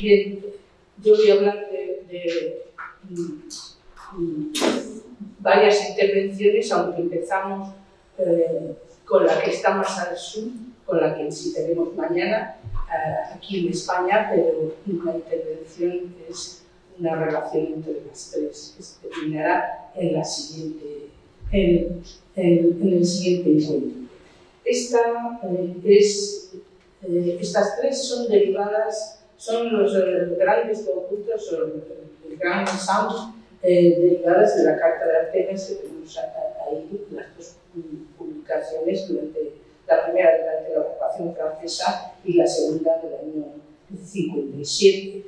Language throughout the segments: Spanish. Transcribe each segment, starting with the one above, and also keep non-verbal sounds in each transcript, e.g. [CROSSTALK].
Bien, yo voy a hablar de, mm, varias intervenciones, aunque empezamos eh, con la que está más al sur, con la que sí tenemos mañana, eh, aquí en España, pero una intervención es una relación entre las tres que se terminará en, la siguiente, en, en, el siguiente encuentro. Esta, eh, es, estas tres son derivadas, son los eh, grandes conjuntos, el, gran ensemble, derivadas de la Carta de Atenas que tenemos ahí, las dos publicaciones durante la primera durante la ocupación francesa y la segunda del año 57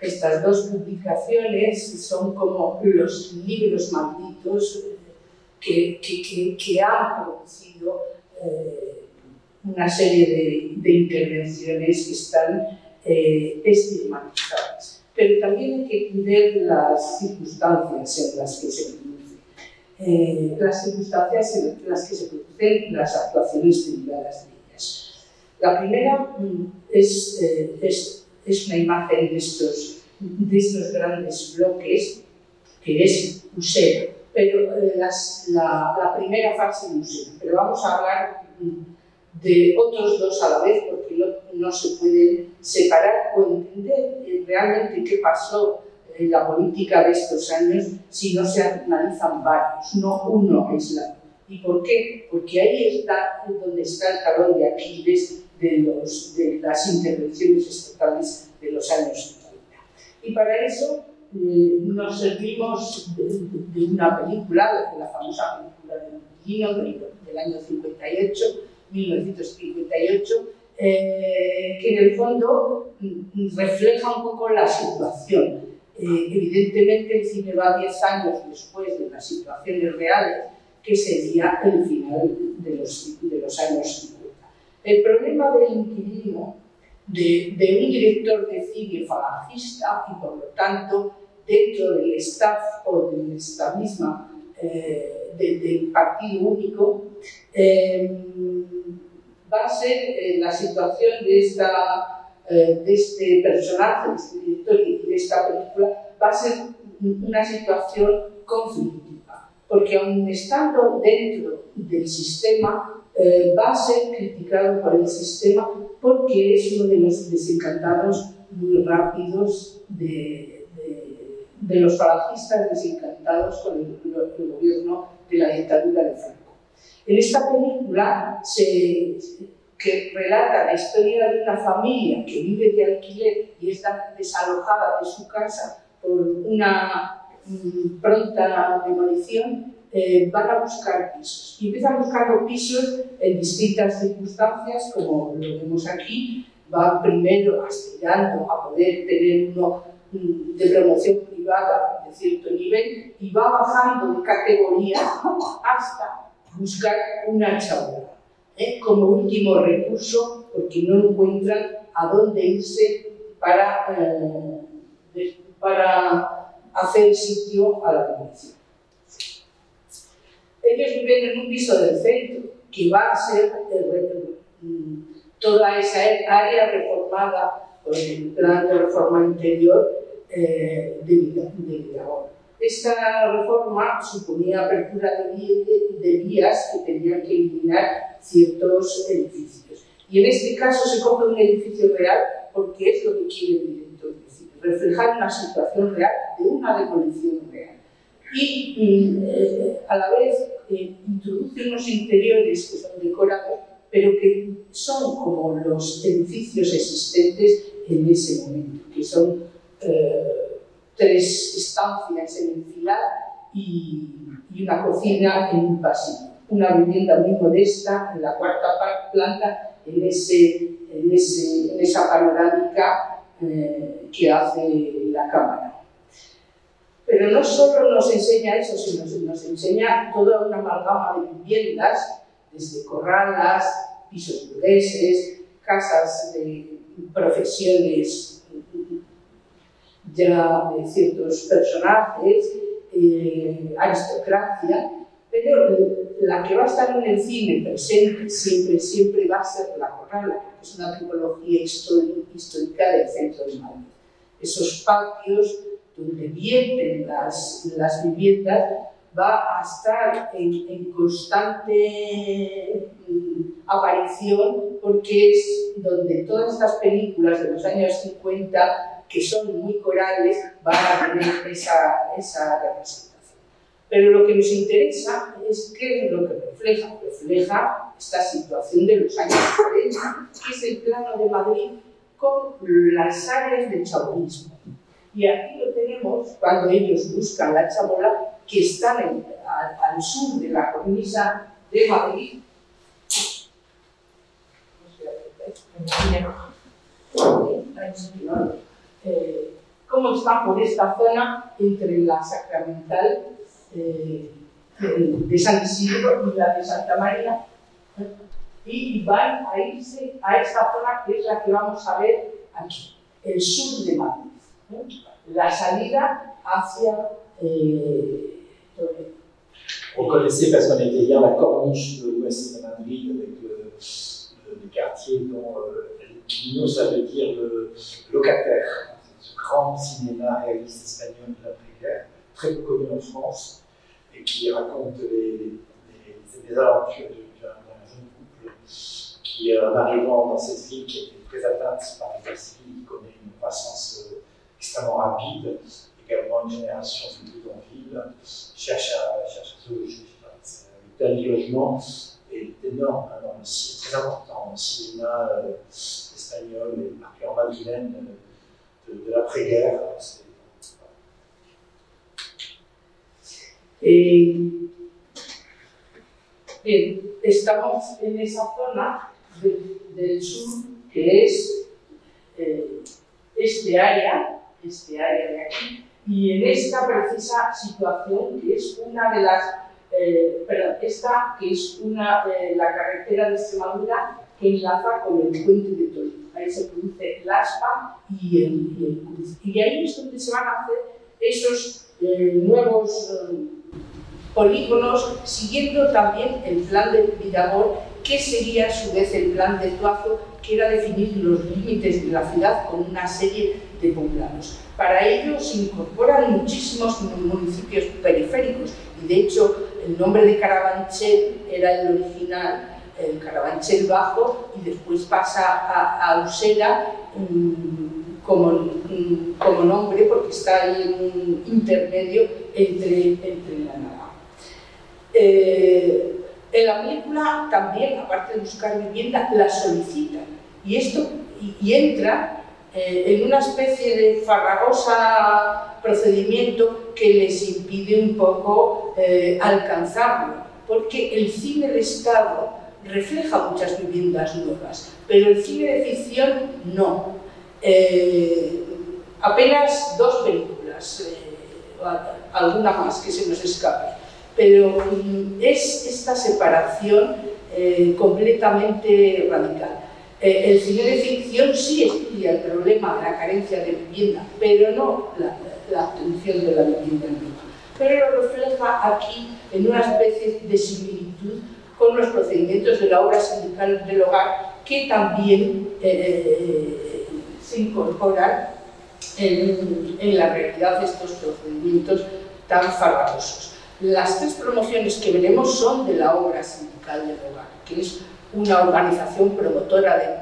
estas dos publicaciones son como los libros malditos que, que, que, han producido eh, una serie de, intervenciones que están eh, estigmatizadas. Pero también hay que entender las circunstancias en las que se producen. Eh, las circunstancias en las que se producen las actuaciones derivadas de ellas. La primera mm, es, es es una imagen de estos, de estos grandes bloques, que es museo, pero eh, las, la, la, primera fase museo. Pero vamos a hablar de otros dos a la vez, no, se pueden separar o entender realmente qué pasó en la política de estos años si no se analizan varios, no uno aislado. ¿Y por qué? Porque ahí está donde está el talón de Aquiles de, los, de las intervenciones estatales de los años 50. Y para eso eh, nos servimos de, una película, de la famosa película de Guillino del año 58, 1958, eh, que en el fondo refleja un poco la situación. Eh, evidentemente el cine va 10 años después de las situaciones reales, que sería el final de los, de los años 50. El problema del inquilino, de, de, un director de cine falangista y por lo tanto dentro del staff o de esta misma eh, de, del partido único, eh, va a ser eh, la situación de, esta, eh, de este personaje, de este director y de esta película, va a ser una situación conflictiva, porque aun estando dentro del sistema, eh, va a ser criticado por el sistema porque es uno de los desencantados muy rápidos de, los falangistas desencantados con el, el, gobierno de la dictadura de Franco. En esta película se, que relata la historia de una familia que vive de alquiler y está desalojada de su casa por una mm, pronta demolición, eh, van a buscar pisos. Y empiezan buscando pisos en distintas circunstancias, como lo vemos aquí. Va primero aspirando a poder tener uno mm, de promoción privada de cierto nivel y va bajando de categoría [LAUGHS] hasta buscar una chaula, ¿eh? como último recurso, porque no encuentran a dónde irse para, eh, para hacer sitio a la demolición ellos viven en un piso del centro, que va a ser mm, toda esa área reformada por el plan de reforma interior eh, de, de Esta reforma suponía apertura de, vías que tenían que eliminar ciertos edificios. Y en este caso se coge un edificio real porque es lo que quiere el director decir, reflejar una situación real de una demolición real. Y mm, eh, a la vez eh, introduce unos interiores que son decorados, pero que son como los edificios existentes en ese momento, que son eh, tres estancias en enfilada y, y, una cocina en un pasillo. Una vivienda muy modesta en la cuarta planta, en, ese, en, ese, en esa panorámica eh, que hace la cámara. Pero no solo nos enseña eso, sino que nos enseña toda una amalgama de viviendas, desde corralas, pisos burgueses, casas de profesiones ya de ciertos personajes, eh, aristocracia, pero la que va a estar en el cine presente siempre, siempre va a ser la corrala, que es una tipología histórica del centro de Madrid. esos patios donde vierten las, las viviendas, va a estar en, constante mm, aparición porque es donde todas estas películas de los años 50, que son muy corales, van a tener esa, esa representación. Pero lo que nos interesa es qué es lo que refleja. Refleja esta situación de los años 40, que es el plano de Madrid con las áreas del chabolismo. Y aquí lo tenemos cuando ellos buscan la chabola, que están al, sur de la cornisa de Madrid. Eh, ¿Cómo está por esta zona entre la sacramental eh, de San Isidro y la de Santa María? Y van a irse a esta zona que es la que vamos a ver aquí, el sur de Madrid. La salida hacia euh, On connaissait parce qu'on était hier la corniche de l'ouest de Madrid avec le, le, quartier dont euh, ça veut dire le locataire, ce grand cinéma réaliste espagnol de l'après-guerre, très connu en France, et qui raconte les, aventures d'un jeune couple qui, en arrivant dans cette ville qui était très atteinte par les civile, connaît une croissance euh, extrêmement rapide, également une génération de en ville, cherche à, cherche à. Le logement est énorme hein, très important le cinéma euh, espagnol et particulièrement madrilène de, de, de l'après-guerre. Estamos en esa zona de, del sur que es eh, este área este área de aquí, y en esta precisa situación, que es una de las, eh, perdón, esta que es una, eh, la carretera de Extremadura que enlaza con el puente de Toledo. Ahí se produce el aspa y el, el. Y ahí es donde se van a hacer esos eh, nuevos polígonos, siguiendo también el plan de Vidagor, que sería a su vez el plan de Tuazo, que era definir los límites de la ciudad con una serie de poblados. Para ello se incorporan muchísimos municipios periféricos y de hecho el nombre de Carabanchel era el original, el Carabanchel Bajo, y después pasa a, Usera mm, como, mm, como, nombre porque está en un intermedio entre, entre la nada. Eh, en la película también, aparte de buscar vivienda, la solicitan y esto y entra eh, en una especie de farragosa procedimiento que les impide un poco eh, alcanzarlo, porque el cine de Estado refleja muchas viviendas nuevas, pero el cine de ficción no. Eh, apenas dos películas, alguna más que se nos escape, pero mm, es esta separación completamente radical. Eh, el cine de ficción sí estudia el problema de la carencia de vivienda, pero no la, la obtención de la vivienda nueva. Pero lo refleja aquí en una especie de similitud con los procedimientos de la obra sindical del hogar que también eh, se incorporan en, en, la realidad de estos procedimientos tan farragosos. Las tres promociones que veremos son de la obra sindical del hogar, que es una organización promotora de,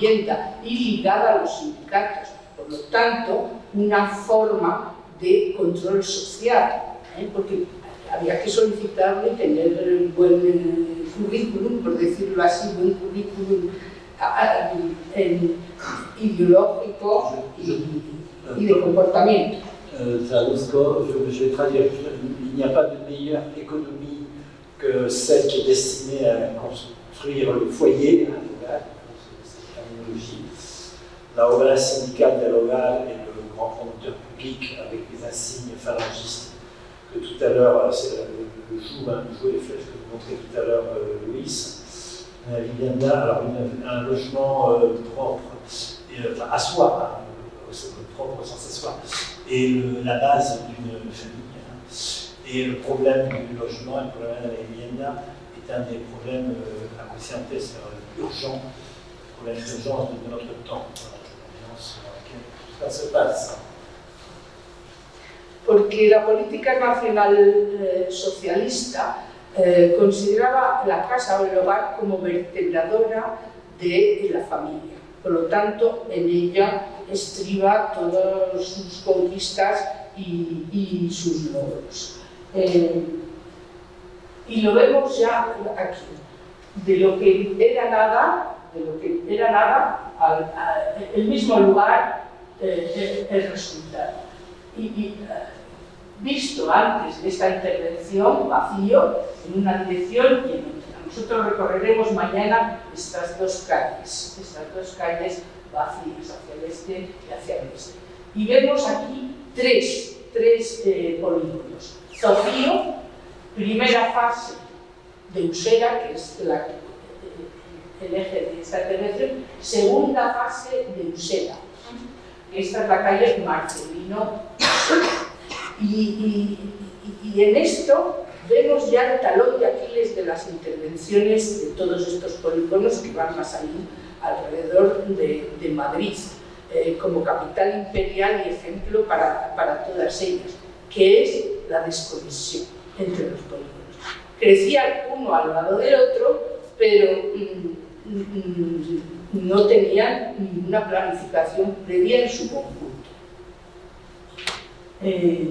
vivienda y ligada a los sindicatos. Por lo tanto, una forma de control social, ¿eh? porque había que solicitarle tener buen eh, currículum, por decirlo así, buen currículum ideológico y, de comportamiento. Je, vais traduire, il n'y a pas de meilleure économie que celle qui est destinée à construire le foyer. La obra syndicale de l'hogar est le grand promoteur public avec les insignes phalangistes tout à l'heure, euh, c'est le, le joug, hein, le joug des flèches que vous montrez tout à l'heure, euh, Louis. Vivienda, alors un logement euh, propre, euh, enfin à soi, hein, propre sans s'asseoir, et le, la base d'une famille. Hein. Et le problème du logement, le problème de la vivienda, est un des problèmes euh, c'est un test urgent, problème d'urgence de, notre temps, dans laquelle ça se passe Porque la política nacional eh, socialista eh, consideraba la casa o el hogar como vertebradora de la familia. Por lo tanto, en ella estriba todas sus conquistas y, sus logros. Eh, y lo vemos ya aquí. De lo que era nada, de lo que era nada, el mismo lugar, eh, el, resultado. Visto antes de esta intervención, vacío, en una dirección y en otra. Nosotros recorreremos mañana estas dos calles, estas dos calles vacías, hacia el este y hacia el oeste. Y vemos aquí tres, tres eh, polígonos. Zofío, primera fase de Usera, que es la, el eje de esta intervención, segunda fase de Usera. Esta es la calle Marcelino. Y, en esto vemos ya el talón de Aquiles de las intervenciones de todos estos polígonos que van a salir alrededor de, Madrid, eh, como capital imperial y ejemplo para, para, todas ellas, que es la desconexión entre los polígonos. Crecían uno al lado del otro, pero mm, mm, no tenían ninguna planificación previa en su conjunto. Eh,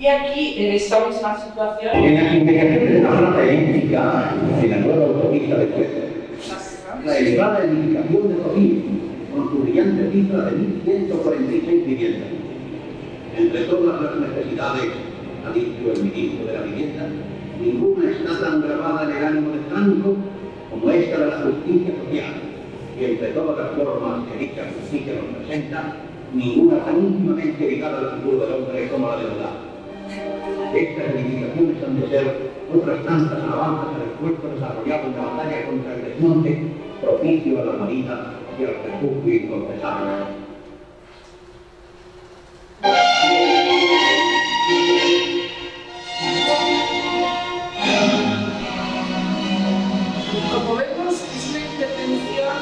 y aquí, en esta misma situación... En las inmediaciones de la elíptica, en la nueva autopista de Suecia, la elevada edificación de Sofía, con su brillante cifra de 1.146 viviendas. Entre todas las necesidades, ha dicho el ministro de la Vivienda, ninguna está tan grabada en el ánimo de Franco como esta de la justicia social. Y entre todas las formas que dicha justicia nos presenta, ninguna tan íntimamente ligada al futuro del hombre como la de. Estas reivindicaciones han de ser otras tantas alabanzas al esfuerzo desarrollado en la batalla contra el desmonte, propicio a la marina y al refugio inconfesable. Como vemos, es intervención,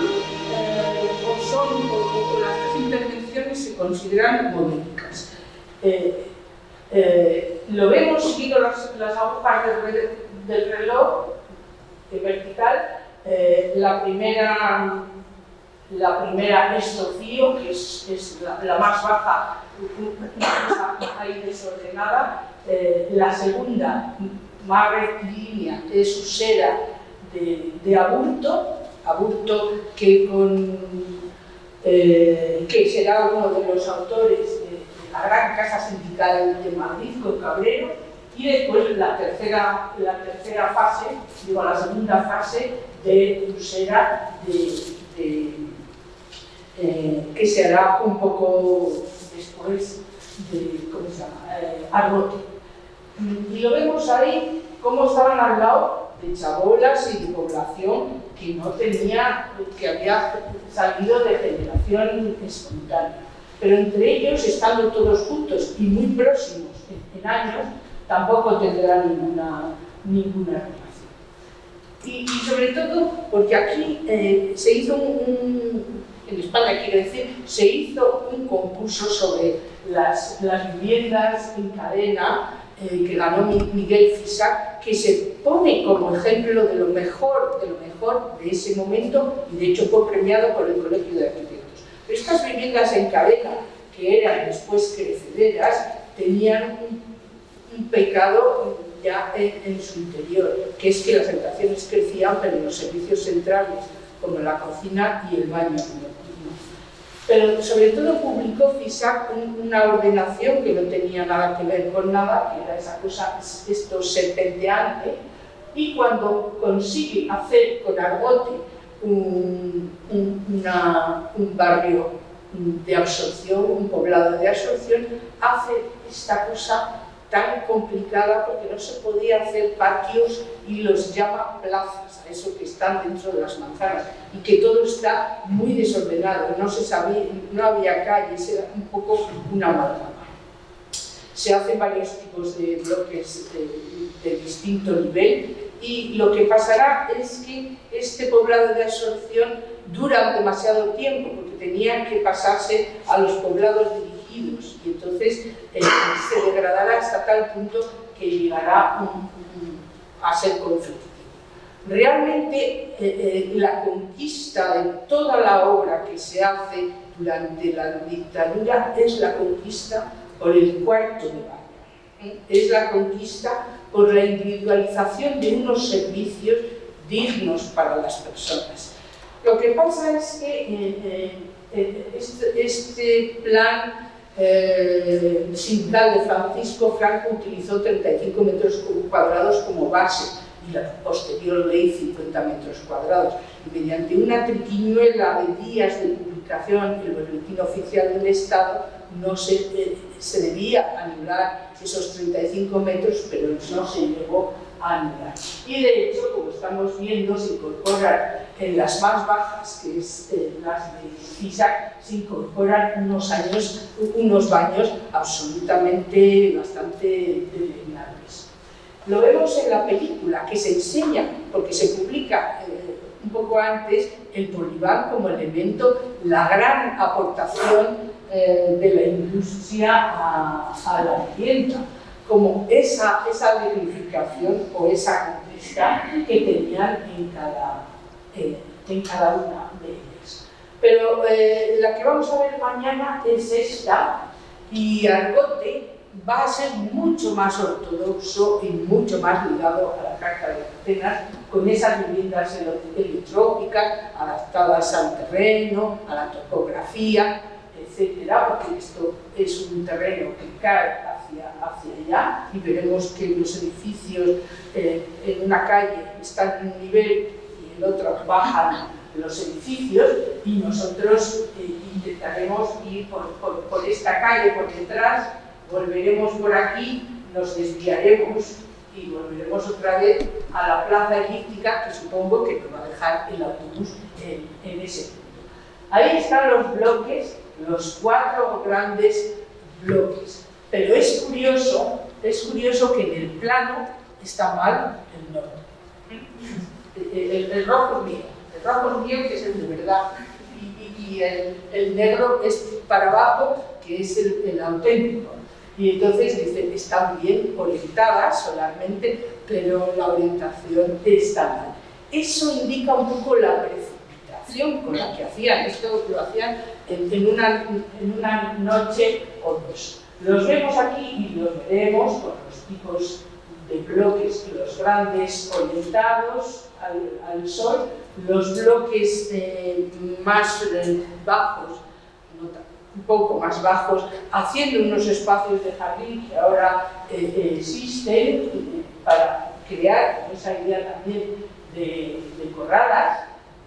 eh, o son, o, las intervenciones se consideran monónicas. Eh, eh, lo vemos siguiendo las, las agujas del, reloj de vertical. Eh, la primera, la primera es que es, es la, la, más baja, ahí desordenada. Eh, la segunda, más rectilínea, es Usera de, de Aburto, Aburto que, con, eh, que será uno de los autores gran casa sindical de Madrid con Cabrero y después la tercera, la tercera fase, digo la segunda fase de Usera eh, que se hará un poco después de, ¿cómo se llama? Eh. Y lo vemos ahí, cómo estaban al lado de chabolas y de población que no tenía, que había salido de generación espontánea pero entre ellos, estando todos juntos y muy próximos en, años, tampoco tendrán ninguna, ninguna relación. Y, sobre todo porque aquí eh, se hizo un, un, en España quiero decir, se hizo un concurso sobre las, las viviendas en cadena eh, que ganó Miguel Fisac, que se pone como ejemplo de lo mejor, de lo mejor de ese momento y de hecho fue premiado por el Colegio de Arquitectos. Estas viviendas en cadena, que eran después crecederas, tenían un, pecado ya en, su interior, que es que las habitaciones crecían, pero los servicios centrales, como la cocina y el baño. Pero sobre todo publicó FISAC un, una ordenación que no tenía nada que ver con nada, que era esa cosa, esto serpenteante, y cuando consigue hacer con Argote un, un, barrio de absorción, un poblado de absorción, hace esta cosa tan complicada porque no se podía hacer patios y los llama plazas, a eso que están dentro de las manzanas, y que todo está muy desordenado, no se sabía, no había calles, era un poco una amalgama. Se hacen varios tipos de bloques de, de distinto nivel, y lo que pasará es que este poblado de absorción dura demasiado tiempo porque tenían que pasarse a los poblados dirigidos y entonces eh, se degradará hasta tal punto que llegará a ser conflictivo. Realmente eh, eh, la conquista de toda la obra que se hace durante la dictadura es la conquista por el cuarto de baño. Es la conquista por la individualización de unos servicios dignos para las personas. Lo que pasa es que eh, este, este, plan eh, sindical de Francisco Franco utilizó 35 metros cuadrados como base y la posterior ley 50 metros cuadrados. Y mediante una triquiñuela de días de publicación en el boletín oficial del Estado no se, eh, se debía anular esos 35 metros, pero no se llegó a anular. Y de hecho, como estamos viendo, se incorporan en las más bajas, que es eh, las de FISAC, se incorporan unos, años, unos baños absolutamente bastante deleznables. Lo vemos en la película, que se enseña, porque se publica eh, un poco antes, el polibán como elemento, la gran aportación eh, de la industria a, a la vivienda como esa, esa dignificación o esa conquista que tenían en cada, eh, en cada una de ellas. Pero eh, la que vamos a ver mañana es esta, y Argote va a ser mucho más ortodoxo y mucho más ligado a la Carta de Atenas, con esas viviendas helitrópicas adaptadas al terreno, a la topografía, etcétera, porque esto es un terreno que cae hacia, hacia allá y veremos que los edificios eh, en una calle están en un nivel y en otro bajan los edificios y nosotros eh, intentaremos ir por, por, esta calle por detrás, volveremos por aquí, nos desviaremos y volveremos otra vez a la plaza elíptica que supongo que nos va a dejar el autobús en, en ese punto. Ahí están los bloques los cuatro grandes bloques. Pero es curioso, es curioso que en el plano está mal el norte. El, rojo es mío, el rojo es mío que es el de verdad, y, el, negro es para abajo, que es el, auténtico. Y entonces dice, están bien orientadas solarmente, pero la orientación está mal. Eso indica un poco la con la que hacían, esto lo hacían en, una, en una noche o dos. Los vemos aquí y los veremos con los tipos de bloques, los grandes orientados al, al sol, los bloques eh, más eh, bajos, un poco más bajos, haciendo unos espacios de jardín que ahora eh, existen eh, para crear esa idea también de, de.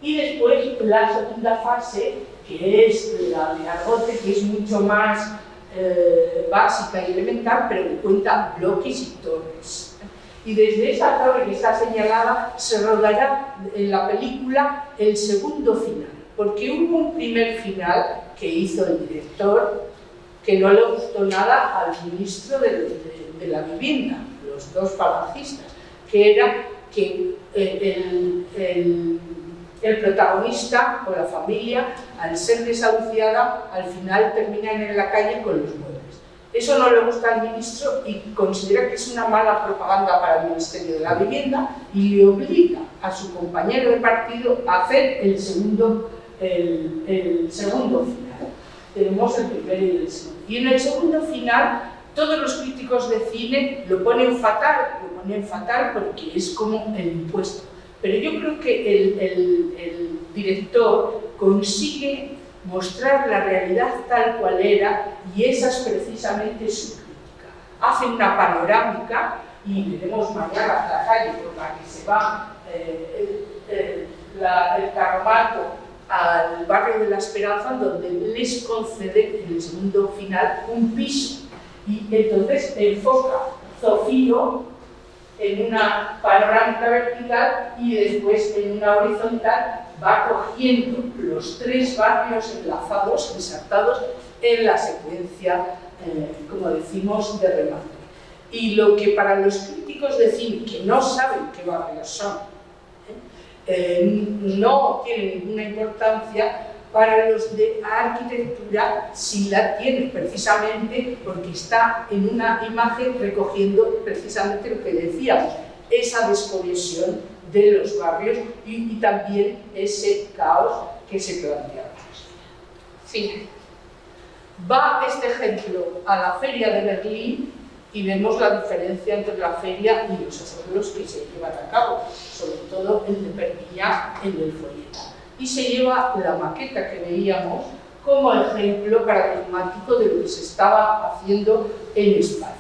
Y después la segunda fase que es la de Argote, que es mucho más eh, básica y elemental, pero que cuenta bloques y torres. Y desde esa torre que está señalada se rodará en la película el segundo final, porque hubo un primer final que hizo el director que no le gustó nada al ministro de, de, de la vivienda, los dos palacistas, que era que eh, el, el el protagonista o la familia, al ser desahuciada, al final terminan en la calle con los muebles. Eso no le gusta al ministro y considera que es una mala propaganda para el Ministerio de la Vivienda y le obliga a su compañero de partido a hacer el segundo, el, segundo final. Tenemos el primero y el segundo. Y en el segundo final, todos los críticos de cine lo ponen fatal, lo ponen fatal porque es como el impuesto pero yo creo que el, director consigue mostrar la realidad tal cual era y esa es precisamente su crítica. Hace una panorámica y veremos mañana la calle por la que se va eh, el, el, carromato al barrio de la Esperanza donde les concede en el segundo final un piso y entonces enfoca Zofío en una panorámica vertical y después en una horizontal va cogiendo los tres barrios enlazados, insertados en la secuencia, eh, como decimos, de remate. Y lo que para los críticos de cine, que no saben qué barrios son, eh, no tiene ninguna importancia, para los de arquitectura sí la tiene, precisamente porque está en una imagen recogiendo precisamente lo que decíamos, esa desconexión de los barrios y, también ese caos que se plantea. Sí. Va este ejemplo a la feria de Berlín y vemos la diferencia entre la feria y los arreglos que se llevan a cabo, sobre todo el de Perpiñán, el del folleto. Y se lleva la maqueta que veíamos como ejemplo paradigmático de lo que se estaba haciendo en España.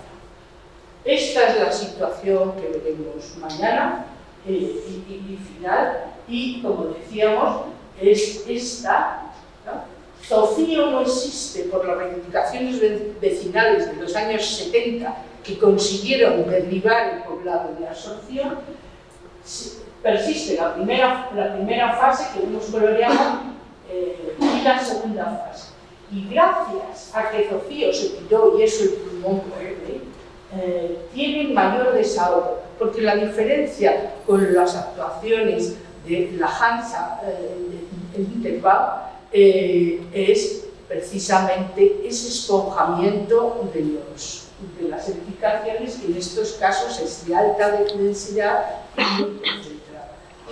Esta es la situación que veremos mañana eh, y, final, y como decíamos, es esta. Zofío no existe por las reivindicaciones vecinales de los años 70 que consiguieron derribar el poblado de absorción, persiste la primera, la primera fase que hemos coloreado eh, y la segunda fase. Y gracias a que Zofío se tiró y eso el pulmón verde, eh, tienen mayor desahogo, porque la diferencia con las actuaciones de la Hansa, eh, Interval, eh, es precisamente ese esponjamiento de, los, de las edificaciones, que en estos casos es de alta densidad y muy.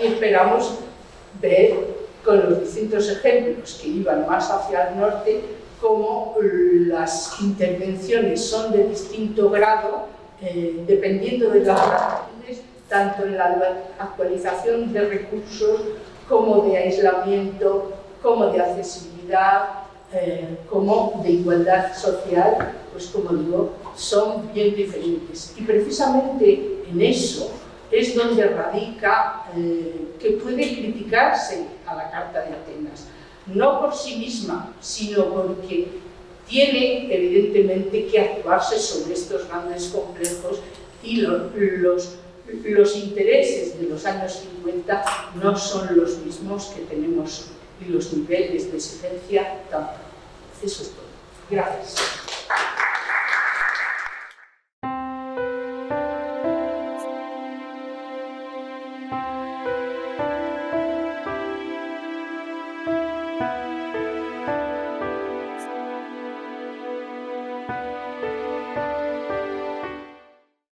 Y esperamos ver con los distintos ejemplos que iban más hacia el norte cómo las intervenciones son de distinto grado, eh, dependiendo de las latitudes, tanto en la actualización de recursos como de aislamiento, como de accesibilidad, eh, como de igualdad social, pues como digo, son bien diferentes. Y precisamente en eso es donde radica eh, que puede criticarse a la Carta de Atenas no por sí misma, sino porque tiene evidentemente que actuarse sobre estos grandes complejos y los, los, intereses de los años 50 no son los mismos que tenemos y los niveles de exigencia tampoco. Eso es todo. Gracias.